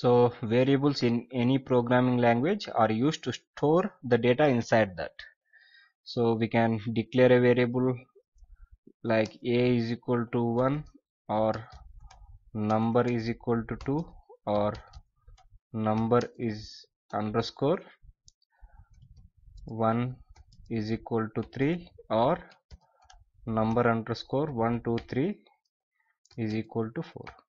So variables in any programming language are used to store the data inside that. So we can declare a variable like a is equal to 1 or number is equal to 2 or number is underscore 1 is equal to 3 or number underscore 1 2 3 is equal to 4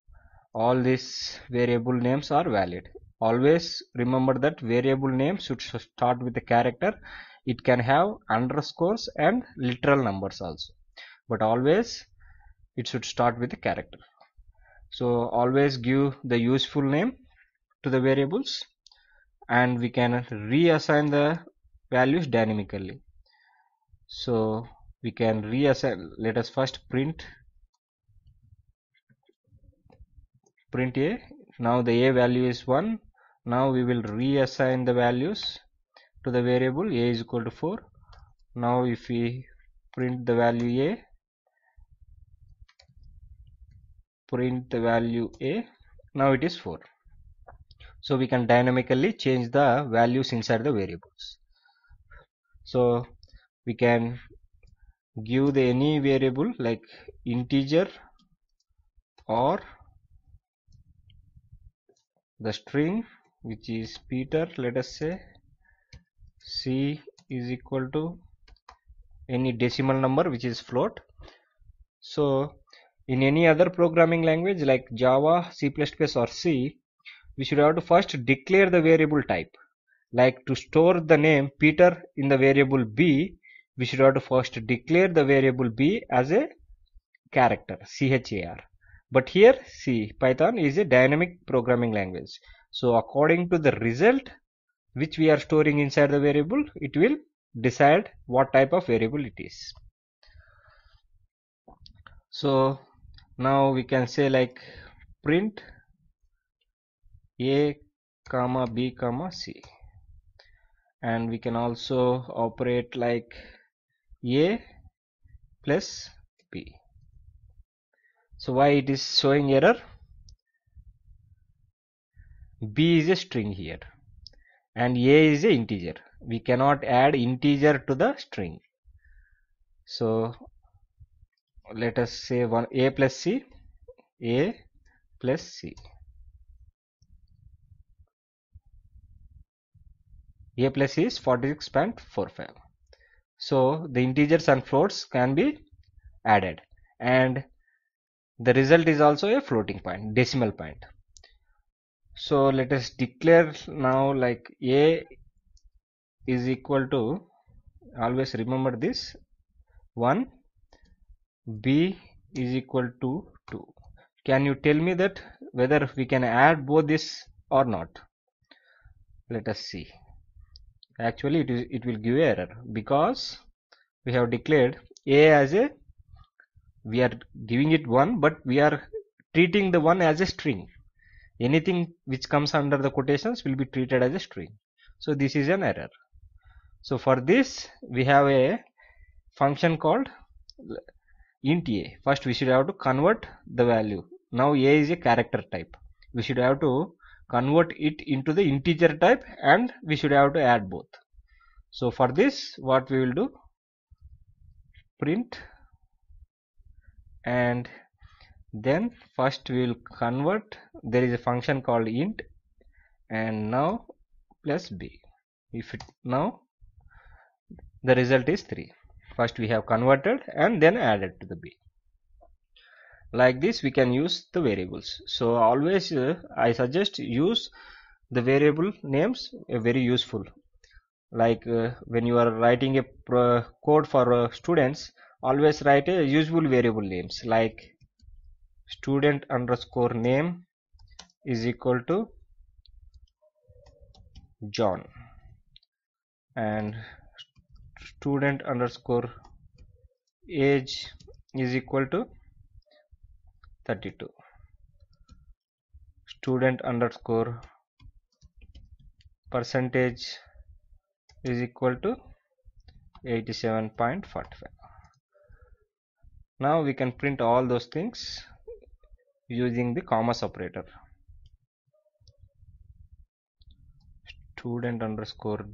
all these variable names are valid. Always remember that variable name should start with a character. It can have underscores and literal numbers also. But always it should start with a character. So always give the useful name to the variables and we can reassign the values dynamically. So we can reassign let us first print print a. Now the a value is 1 now we will reassign the values to the variable a is equal to 4 now if we print the value a print the value a now it is 4 so we can dynamically change the values inside the variables. So we can give the any variable like integer or the string which is Peter let us say C is equal to any decimal number which is float. So in any other programming language like Java, C++ or C we should have to first declare the variable type. Like to store the name Peter in the variable B we should have to first declare the variable b as a character char but here see python is a dynamic programming language. So according to the result which we are storing inside the variable it will decide what type of variable it is. So now we can say like print a comma b comma c. And we can also operate like a plus b so why it is showing error? B is a string here and a is a integer. We cannot add integer to the string. So let us say one a plus c a plus c. A plus C is 46.45 so the integers and floats can be added and the result is also a floating point decimal point. So let us declare now like a is equal to always remember this 1 b is equal to 2 can you tell me that whether we can add both this or not? Let us see. Actually it, is, it will give error because we have declared a as a we are giving it 1 but we are treating the 1 as a string. Anything which comes under the quotations will be treated as a string. So this is an error. So for this we have a function called int a. First we should have to convert the value. Now a is a character type. We should have to convert it into the integer type and we should have to add both. So for this what we will do? Print and then first we will convert. There is a function called int and now plus b. If it now the result is 3 first we have converted and then added to the b. Like this we can use the variables. So always uh, i suggest use the variable names uh, very useful. Like uh, when you are writing a code for uh, students always write a useful variable names like student underscore name is equal to john. And student underscore age is equal to 32 student underscore percentage is equal to 87.45 now we can print all those things using the comma separator student underscore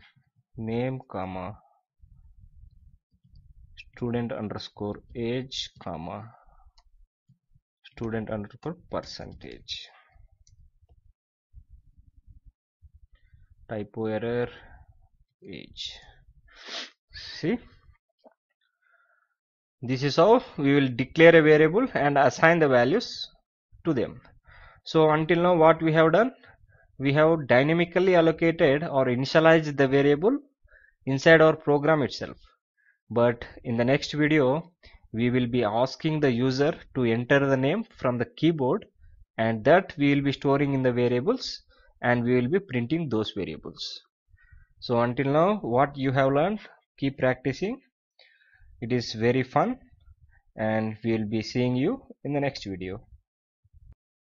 name comma student underscore age comma student underscore percentage. Typo error age. See this is how we will declare a variable and assign the values to them. So until now what we have done? We have dynamically allocated or initialized the variable inside our program itself. But in the next video we will be asking the user to enter the name from the keyboard and that we will be storing in the variables and we will be printing those variables. So until now what you have learned? Keep practicing it is very fun and we will be seeing you in the next video